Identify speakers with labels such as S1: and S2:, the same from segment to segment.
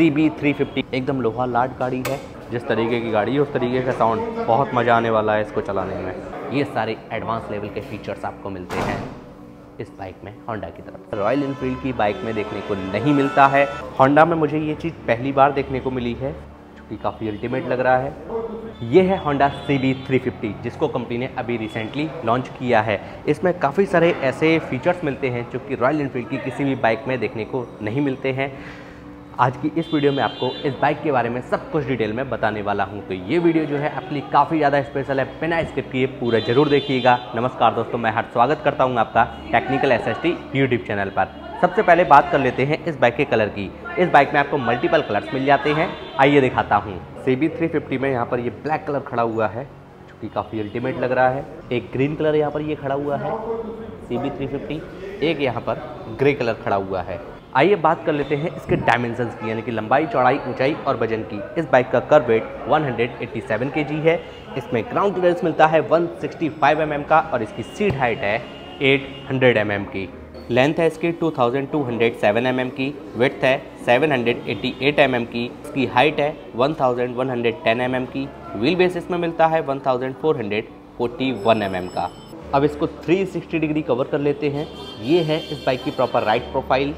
S1: सी B three fifty एकदम लोहा लाट गाड़ी है, जिस तरीके की गाड़ी है, उस तरीके का साउंड बहुत मज़ा आने वाला है इसको चलाने में। ये सारे एडवांस लेवल के फीचर्स आपको मिलते हैं इस बाइक में होंडा की तरफ़ रॉयल इनफील्ड की बाइक में देखने को नहीं मिलता है। होंडा में मुझे ये चीज़ पहली बार देखने को मिली है, जो कि काफ़ी अल्टीमेट लग रहा है। ये है Honda C B three fifty जिसको कंपनी ने अभी रिसेंटली लॉन्च किया है। इसमें काफ़ी सारे ऐसे फीचर्स मिलते हैं, जो कि रॉयल इनफील्ड की किसी भी बाइक में देखने को नहीं मिलते हैं। आज की इस वीडियो में आपको इस बाइक के बारे में सब कुछ डिटेल में बताने वाला हूँ। तो ये वीडियो जो है आपके लिए काफ़ी ज़्यादा स्पेशल है। बिना स्किप किए पूरा ज़रूर देखिएगा। नमस्कार दोस्तों, मैं हर स्वागत करता हूँ आपका technical S S YouTube channel पर। सबसे पहले बात कर लेते हैं इस बाइक के कलर की। इस बाइक में आपको मल्टीपल कलर्स मिल जाते हैं। आइए दिखाता हूँ। सी बी थ्री फिफ्टी में यहाँ पर ये ब्लैक कलर खड़ा हुआ है, जो कि काफ़ी अल्टीमेट लग रहा है। एक ग्रीन कलर यहाँ पर ये खड़ा हुआ है सी बी थ्री फिफ्टी एक यहाँ पर ग्रे कलर खड़ा हुआ है। आइए बात कर लेते हैं इसके डायमेंशंस की, यानी कि लंबाई, चौड़ाई, ऊंचाई और वज़न की। इस बाइक का कर वेट 187 केजी है। इसमें ग्राउंड क्लियरेंस मिलता है 165 mm का और इसकी सीट हाइट है 800 mm की। लेंथ है इसकी 2207 mm की। विड्थ है 788 mm की। इसकी हाइट है 1110 mm की। व्हील बेस इसमें मिलता है 1441 mm का। अब इसको 360 डिग्री कवर कर लेते हैं। ये है इस बाइक की प्रॉपर राइट प्रोफ़ाइल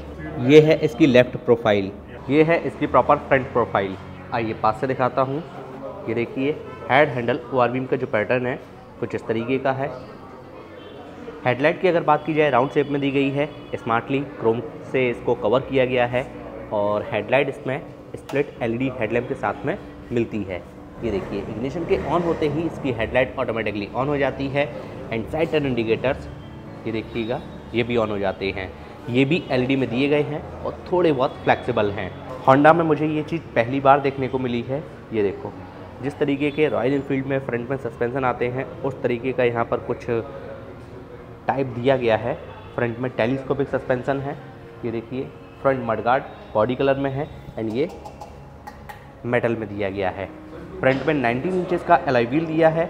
S1: ये है इसकी लेफ़्ट प्रोफ़ाइल ये है इसकी प्रॉपर फ्रंट प्रोफ़ाइल आइए पास से दिखाता हूँ। ये देखिए हेड हैंडल ओ का जो पैटर्न है कुछ इस तरीके का है। हेडलाइट की अगर बात की जाए राउंड शेप में दी गई है। स्मार्टली क्रोम से इसको कवर किया गया है और हेडलाइट इसमें स्प्लिट एलईडी हेडलैम्प के साथ में मिलती है। ये देखिए इग्निशन के ऑन होते ही इसकी हेडलाइट ऑटोमेटिकली ऑन हो जाती है। एंड साइड टर्न इंडिकेटर्स ये देखिएगा, ये भी ऑन हो जाते हैं। ये भी एलईडी में दिए गए हैं और थोड़े बहुत फ्लेक्सिबल हैं। होंडा में मुझे ये चीज़ पहली बार देखने को मिली है, ये देखो। जिस तरीके के रॉयल इनफील्ड में फ्रंट में सस्पेंसन आते हैं, उस तरीके का यहाँ पर कुछ टाइप दिया गया है। फ्रंट में टेलीस्कोपिक सस्पेंसन है, ये देखिए। फ्रंट मडगार्ड बॉडी कलर में है एंड ये मेटल में दिया गया है। फ्रंट में 19 इंचेस का एलाई व्हील दिया है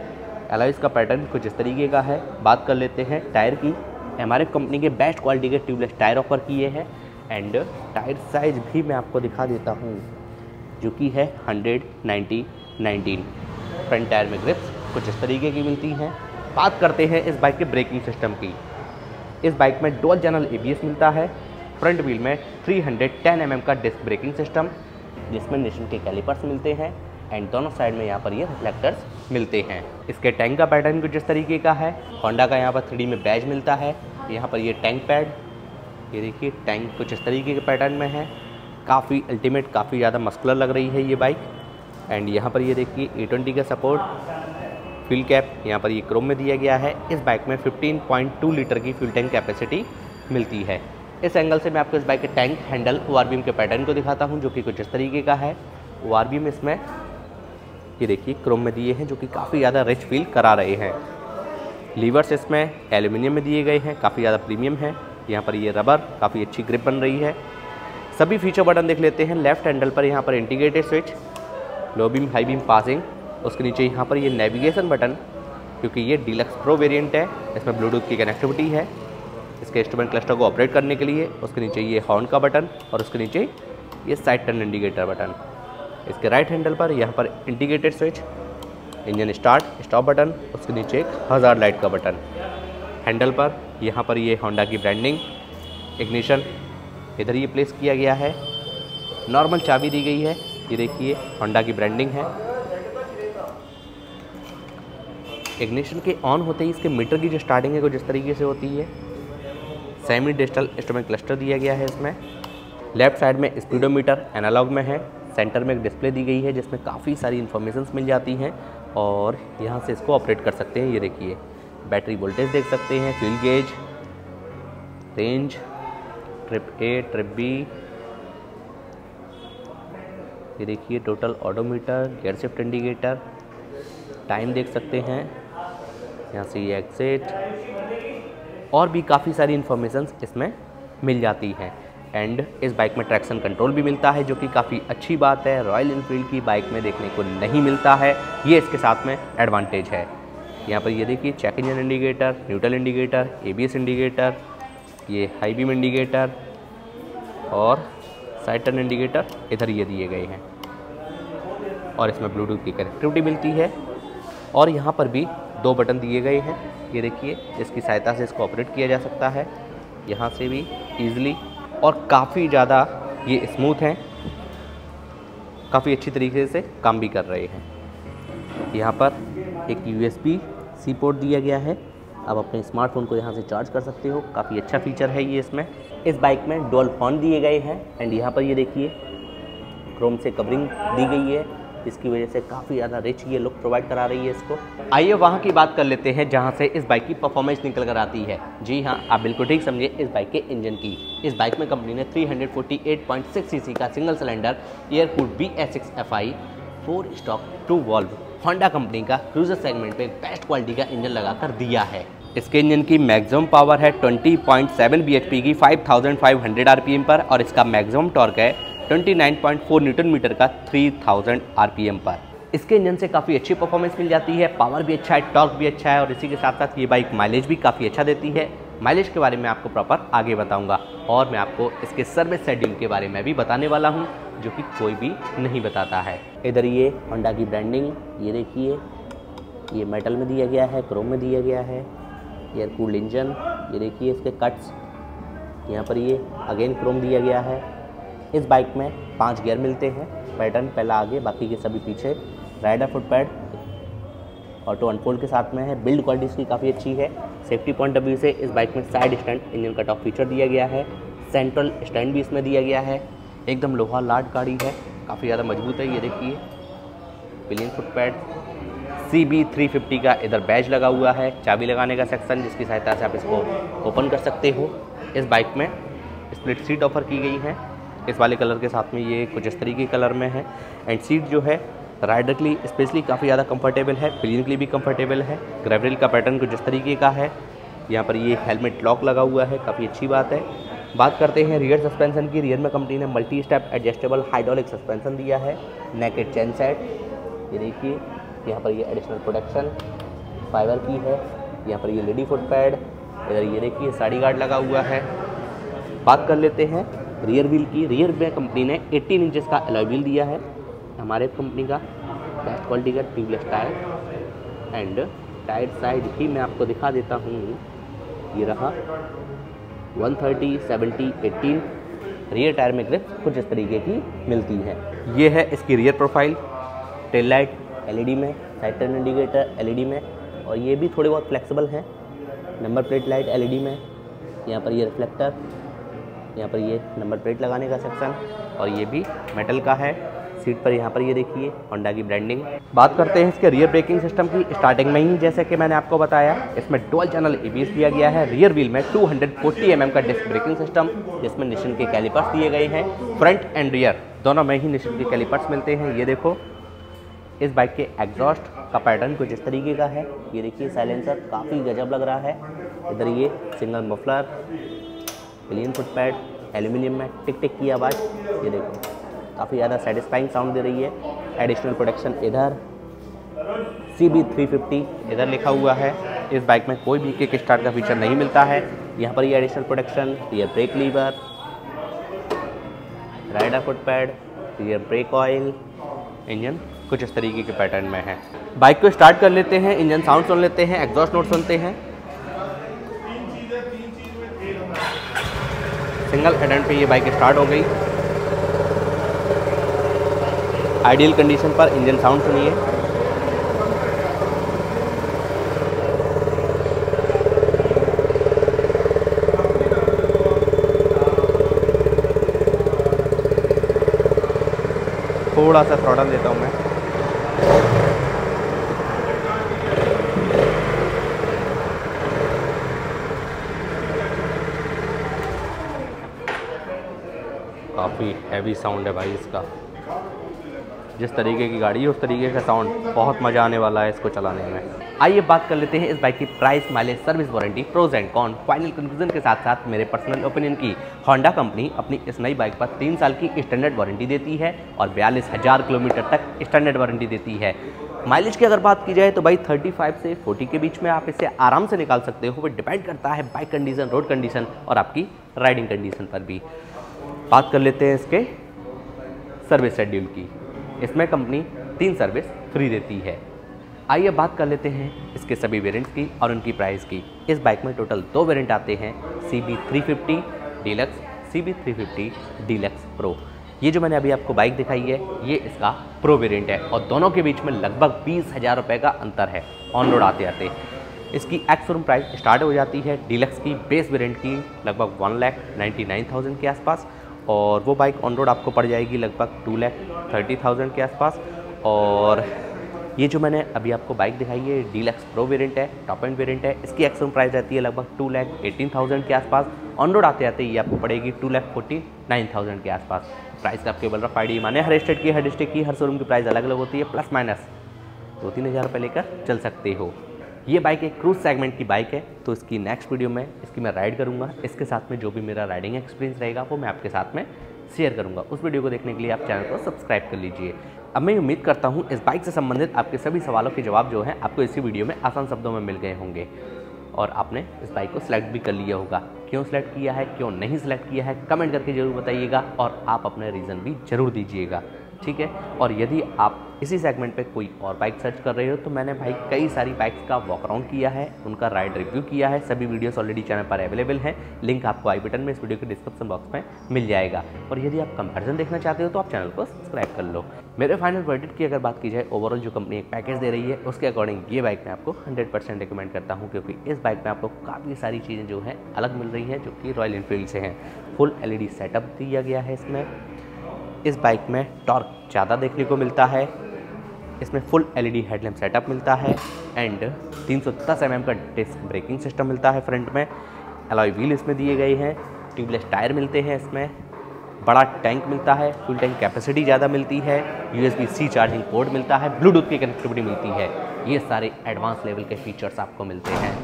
S1: एलाइज का पैटर्न कुछ इस तरीके का है। बात कर लेते हैं टायर की। एम कंपनी के बेस्ट क्वालिटी के ट्यूबलेस टायर ऑफ़र किए हैं। एंड टायर साइज़ भी मैं आपको दिखा देता हूँ, जो कि है hundred ninety nineteen front tyre में ग्रिप्स कुछ इस तरीके की मिलती हैं। बात करते हैं इस बाइक के ब्रेकिंग सिस्टम की। इस बाइक में डोल चैनल ए मिलता है। फ्रंट व्हील में 310 हंड्रेड mm का डिस्क ब्रेकिंग सिस्टम जिसमें नेशन के कैलिपर्स मिलते हैं। एंड दोनों साइड में यहाँ पर ये रिफ्लेक्टर्स मिलते हैं। इसके टैंक का पैटर्न कुछ जिस तरीके का है होंडा का यहाँ पर थ्री में बैज मिलता है। यहाँ पर ये टैंक पैड ये देखिए टैंक कुछ इस तरीके के पैटर्न में है। काफ़ी अल्टीमेट काफ़ी ज़्यादा मस्कुलर लग रही है ये बाइक एंड यहाँ पर ये देखिए ए ट्वेंटी का सपोर्ट फ्यूल कैप यहाँ पर ये क्रोम में दिया गया है। इस बाइक में 15.2 लीटर की फ्यूल टैंक कैपेसिटी मिलती है। इस एंगल से मैं आपको इस बाइक के टैंक हैंडल ओ के पैटर्न को दिखाता हूँ, जो कि कुछ इस तरीके का है। ओ इसमें ये देखिए, क्रोम में दिए हैं जो कि काफ़ी ज़्यादा रिच फील करा रहे हैं। लीवर्स इसमें एल्यूमिनियम में दिए गए हैं, काफ़ी ज़्यादा प्रीमियम है। यहाँ पर ये रबर काफ़ी अच्छी ग्रिप बन रही है। सभी फीचर बटन देख लेते हैं। लेफ़्ट हैंडल पर यहाँ पर integrated switch low beam high beam passing उसके नीचे यहाँ पर ये नेविगेशन बटन क्योंकि ये डीलक्स प्रो वेरिएंट है। इसमें ब्लूटूथ की कनेक्टिविटी है। इसके इंस्ट्रूमेंट क्लस्टर को ऑपरेट करने के लिए उसके नीचे ये हॉर्न का बटन और उसके नीचे ये साइड टर्न इंडिकेटर बटन इसके राइट हैंडल पर यहाँ पर integrated switch engine start stop button उसके नीचे एक हज़ार लाइट का बटन हैंडल पर यहाँ पर ये होंडा की ब्रांडिंग इग्निशन इधर ये प्लेस किया गया है. नॉर्मल चाबी दी गई है. ये देखिए होंडा की ब्रांडिंग है. इग्निशन के ऑन होते ही इसके मीटर की जो स्टार्टिंग है, वो जिस तरीके से होती है सेमी डिजिटल इंस्ट्रूमेंट क्लस्टर दिया गया है इसमें. लेफ़्ट साइड में स्पीडोमीटर एनालॉग में है. सेंटर में एक डिस्प्ले दी गई है जिसमें काफ़ी सारी इन्फॉर्मेशन मिल जाती हैं और यहाँ से इसको ऑपरेट कर सकते हैं। ये देखिए बैटरी वोल्टेज देख सकते हैं fuel gauge range trip A trip B ये देखिए total odometer gear shift indicator time देख सकते हैं। यहाँ से ये एग्जिट और भी काफ़ी सारी इन्फॉर्मेशन इसमें मिल जाती हैं। एंड इस बाइक में ट्रैक्शन कंट्रोल भी मिलता है, जो कि काफ़ी अच्छी बात है। रॉयल इनफील्ड की बाइक में देखने को नहीं मिलता है। ये इसके साथ में एडवांटेज है। यहाँ पर ये देखिए, check engine indicator, neutral indicator ABS indicator, ये हाई बीम इंडिकेटर और साइड टर्न इंडिकेटर इधर ये दिए गए हैं। और इसमें ब्लूटूथ की कनेक्टिविटी मिलती है। और यहाँ पर भी दो बटन दिए गए हैं। ये देखिए, इसकी सहायता से इसको ऑपरेट किया जा सकता है। यहाँ से भी ईज़िली और काफ़ी ज़्यादा ये स्मूथ हैं। काफ़ी अच्छी तरीके से काम भी कर रहे हैं। यहाँ पर एक यू एस सी पोर्ट दिया गया है। आप अपने स्मार्टफ़ोन को यहाँ से चार्ज कर सकते हो। काफ़ी अच्छा फीचर है ये इसमें। इस बाइक में डोल फॉन दिए गए हैं। एंड यहाँ पर ये देखिए क्रोम से कवरिंग दी गई है। इसकी वजह से काफ़ी ज़्यादा रिच ये लुक प्रोवाइड करा रही है इसको। आइए वहाँ की बात कर लेते हैं जहाँ से इस बाइक की परफॉर्मेंस निकल कर आती है। जी हाँ आप बिल्कुल ठीक समझिए इस बाइक के इंजन की। इस बाइक में कंपनी ने 348.6 सीसी का single cylinder air cooled B S six F I four stroke two valve Honda company का क्रूजर सेगमेंट में बेस्ट क्वालिटी का इंजन लगाकर दिया है। इसके इंजन की मैक्सिमम पावर है 20.7 bhp की 5500 आरपीएम पर और इसका मैक्सिमम टॉर्क है 29.4 न्यूटन मीटर का 3000 आरपीएम पर। इसके इंजन से काफ़ी अच्छी परफॉर्मेंस मिल जाती है पावर भी अच्छा है टॉर्क भी अच्छा है और इसी के साथ साथ ये बाइक माइलेज भी काफ़ी अच्छा देती है। माइलेज के बारे में आपको प्रॉपर आगे बताऊँगा और मैं आपको इसके सर्विस शेड्यूल के बारे में भी बताने वाला हूँ, जो कि कोई भी नहीं बताता है। इधर ये होंडा की ब्रांडिंग ये देखिए, ये मेटल में दिया गया है क्रोम में दिया गया है एयर कूल्ड इंजन ये देखिए इसके कट्स यहाँ पर ये अगेन क्रोम दिया गया है। इस बाइक में पाँच गियर मिलते हैं। पैटर्न पहला आगे, बाकी के सभी पीछे। Rider foot pad auto unfold के साथ में है। बिल्ड क्वालिटी इसकी काफ़ी अच्छी है। सेफ्टी पॉइंट ऑफ़ व्यू से इस बाइक में साइड स्टैंड इंजन का टॉप फीचर दिया गया है। सेंट्रल स्टैंड भी इसमें दिया गया है। एकदम लोहा लाट गाड़ी है। काफ़ी ज़्यादा मज़बूत है ये देखिए। Pillion foot pad C B three fifty का इधर बैज लगा हुआ है। चाबी लगाने का सेक्शन जिसकी सहायता से आप इसको ओपन कर सकते हो। इस बाइक में स्प्लिट सीट ऑफ़र की गई है। इस वाले कलर के साथ में ये कुछ इस तरीके कलर में है। एंड सीट जो है राइडर के लिए स्पेशली काफ़ी ज़्यादा कंफर्टेबल है पिलियन के लिए भी कंफर्टेबल है। ग्रेवरिल का पैटर्न कुछ इस तरीके का है। यहाँ पर ये हेलमेट लॉक लगा हुआ है, काफ़ी अच्छी बात है। बात करते हैं रियर सस्पेंशन की। रियर में कंपनी ने multi step adjustable hydraulic suspension दिया है नेकेड चैन सेट ये देखिए, यहाँ पर ये एडिशनल प्रोटेक्शन फाइबर की है। यहाँ पर ये लेडी फुट पैड इधर ये देखिए, साड़ी गार्ड लगा हुआ है। बात कर लेते हैं रियर व्हील की रियर में कंपनी ने 18 इंचेस का अलॉय व्हील दिया है हमारे कंपनी का। बेस्ट क्वालिटी का tubeless tyre and tyre size भी मैं आपको दिखा देता हूँ। ये रहा 130, 70, 18 रियर टायर में ग्रिप कुछ इस तरीके की मिलती है। ये है इसकी rear profile tail light LED में साइड टर्न इंडिकेटर एलईडी में। और ये भी थोड़े बहुत फ्लेक्सिबल हैं। नंबर प्लेट लाइट एलईडी में। यहाँ पर ये रिफ्लेक्टर यहाँ पर ये नंबर प्लेट लगाने का सेक्शन और ये भी मेटल का है। सीट पर यहाँ पर ये देखिए होंडा की ब्रांडिंग बात करते हैं इसके रियर ब्रेकिंग सिस्टम की स्टार्टिंग में ही, जैसे कि मैंने आपको बताया, इसमें डोल चैनल एबीएस दिया गया है। रियर व्हील में 240 एम mm का डिस्क ब्रेकिंग सिस्टम जिसमें निशन के कैलिपर्स दिए गए हैं। फ्रंट एंड रियर दोनों में ही निशन के कैलिपर्स मिलते हैं। ये देखो, इस बाइक के एग्जॉस्ट का पैटर्न कुछ इस तरीके का है। ये देखिए साइलेंसर काफ़ी गजब लग रहा है। इधर ये single muffler plain foot pad aluminium में टिक टिक की आवाज़, ये देखो। काफ़ी ज़्यादा सेटिस्फाइंग साउंड दे रही है। एडिशनल प्रोटेक्शन इधर सी बी थ्री फिफ्टी इधर लिखा हुआ है। इस बाइक में कोई भी किक स्टार्ट का फीचर नहीं मिलता है। यहाँ पर ये additional protection rear brake lever rider foot pad rear brake oil engine कुछ इस तरीके के पैटर्न में है। बाइक को स्टार्ट कर लेते हैं इंजन साउंड सुन लेते हैं एग्जॉस्ट नोट सुनते हैं। सिंगल हेड पे ये बाइक स्टार्ट हो गई। आइडियल कंडीशन पर इंजन साउंड सुनिए। थोड़ा सा थ्रॉटल देता हूँ मैं। काफ़ी हैवी साउंड है भाई इसका। जिस तरीके की गाड़ी है, उस तरीके का साउंड बहुत मज़ा आने वाला है इसको चलाने में। आइए बात कर लेते हैं इस बाइक की price mileage service warranty pros and con final conclusion के साथ साथ मेरे पर्सनल ओपिनियन की। होंडा कंपनी अपनी इस नई बाइक पर तीन साल की स्टैंडर्ड वारंटी देती है और बयालीस हज़ार किलोमीटर तक स्टैंडर्ड वारंटी देती है। माइलेज की अगर बात की जाए तो भाई 35 से 40 के बीच में आप इसे आराम से निकाल सकते हो। वो डिपेंड करता है बाइक कंडीशन रोड कंडीशन और आपकी राइडिंग कंडीशन पर भी। बात कर लेते हैं इसके सर्विस शेड्यूल की। इसमें कंपनी तीन सर्विस फ्री देती है। आइए बात कर लेते हैं इसके सभी वेरिएंट्स की और उनकी प्राइस की। इस बाइक में टोटल दो वेरिएंट आते हैं C B three fifty deluxe C B three fifty deluxe pro ये जो मैंने अभी आपको बाइक दिखाई है, ये इसका प्रो वेरिएंट है और दोनों के बीच में लगभग बीस हज़ार रुपये का अंतर है। ऑन रोड आते आते। इसकी एक्स प्राइस स्टार्ट हो जाती है डीलक्स की। बेस वेरिएंट की लगभग one lakh ninety nine thousand के आसपास। और वो बाइक ऑन रोड आपको पड़ जाएगी लगभग टू लैख थर्टी थाउज़ेंड के आसपास। और ये जो मैंने अभी आपको बाइक दिखाई है डीलक्स प्रो वेरिएंट है टॉप एंड वेरिएंट है। इसकी एक्सोन प्राइस रहती है लगभग टू लैख एटीन थाउज़ेंड के आसपास। ऑन रोड आते आते ये आपको पड़ेगी two lakh forty nine thousand के आसपास। प्राइस का आपके बल रहा फाइडी माने हर स्टेट की, हर डिस्ट्रिक्ट की, हर शोरूम की प्राइस अलग अलग होती है प्लस माइनस दो तीन हज़ार रुपये लेकर चल सकते हो। ये बाइक एक क्रूज सेगमेंट की बाइक है तो इसकी नेक्स्ट वीडियो में इसकी मैं राइड करूँगा। इसके साथ में जो भी मेरा राइडिंग एक्सपीरियंस रहेगा, वो मैं आपके साथ में शेयर करूँगा। उस वीडियो को देखने के लिए आप चैनल को सब्सक्राइब कर लीजिए। अब मैं उम्मीद करता हूँ, इस बाइक से संबंधित आपके सभी सवालों के जवाब जो हैं, आपको इसी वीडियो में आसान शब्दों में मिल गए होंगे। और आपने इस बाइक को सिलेक्ट भी कर लिया होगा। क्यों सिलेक्ट किया है, क्यों नहीं सिलेक्ट किया है कमेंट करके ज़रूर बताइएगा और आप अपने रीज़न भी ज़रूर दीजिएगा। ठीक है? और यदि आप इसी सेगमेंट पे कोई और बाइक सर्च कर रहे हो तो मैंने भाई कई सारी बाइक्स का वॉक अराउंड किया है, उनका राइड रिव्यू किया है, सभी वीडियोस ऑलरेडी चैनल पर अवेलेबल हैं। लिंक आपको आई बटन में इस वीडियो के डिस्क्रिप्शन बॉक्स में मिल जाएगा। और यदि आप कंपेरिजन देखना चाहते हो तो आप चैनल को सब्सक्राइब कर लो। मेरे फाइनल वर्डिट की अगर बात की जाए ओवरऑल जो कंपनी एक पैकेज दे रही है, उसके अकॉर्डिंग ये बाइक मैं आपको हंड्रेड परसेंट रिकमेंड करता हूँ, क्योंकि इस बाइक में आपको काफ़ी सारी चीज़ें जो है, अलग मिल रही हैं, जो कि रॉयल इनफील्ड से हैं। फुल एलईडी सेटअप दिया गया है इसमें। इस बाइक में टॉर्क ज़्यादा देखने को मिलता है। इसमें फुल एलईडी हेडलैम्प सेटअप मिलता है एंड 310 एम का डिस्क ब्रेकिंग सिस्टम मिलता है फ्रंट में। अलॉय व्हील इसमें दिए गए हैं। ट्यूबलेस टायर मिलते हैं इसमें। बड़ा टैंक मिलता है। फुल टैंक कैपेसिटी ज़्यादा मिलती है। यूएसबी सी चार्जिंग पोर्ट मिलता है। ब्लूटूथ की कनेक्टिविटी मिलती है। ये सारे एडवांस लेवल के फीचर्स आपको मिलते हैं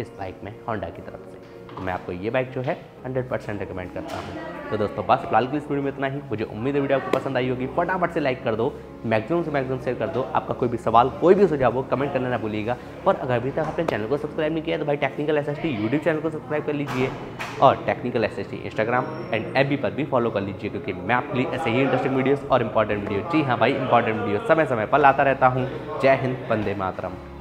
S1: इस बाइक में होंडा की तरफ़ से। तो मैं आपको ये बाइक जो है 100 परसेंट रिकमेंड करता हूँ। तो दोस्तों, बस फ़िलहाल की इस वीडियो में इतना ही। मुझे उम्मीद है वीडियो आपको पसंद आई होगी। फटाफट से लाइक कर दो मैक्सिमम से मैक्सिमम शेयर कर दो। आपका कोई भी सवाल, कोई भी सुझाव हो कमेंट करना ना भूलिएगा। और अगर अभी तक आपने चैनल को सब्सक्राइब नहीं किया तो भाई टेक्निकल एस यूट्यूब चैनल को सब्सक्राइब कर लीजिए। और technical S S Instagram and F पर भी फॉलो कर लीजिए, क्योंकि मैं आपके लिए ऐसे ही इंटरेस्टिंग वीडियोज़ और इंपॉर्टेंट वीडियो जी हाँ भाई इंपॉर्टेंट वीडियो समय समय पर लाता रहता हूँ। जय हिंद, वंदे मातरम।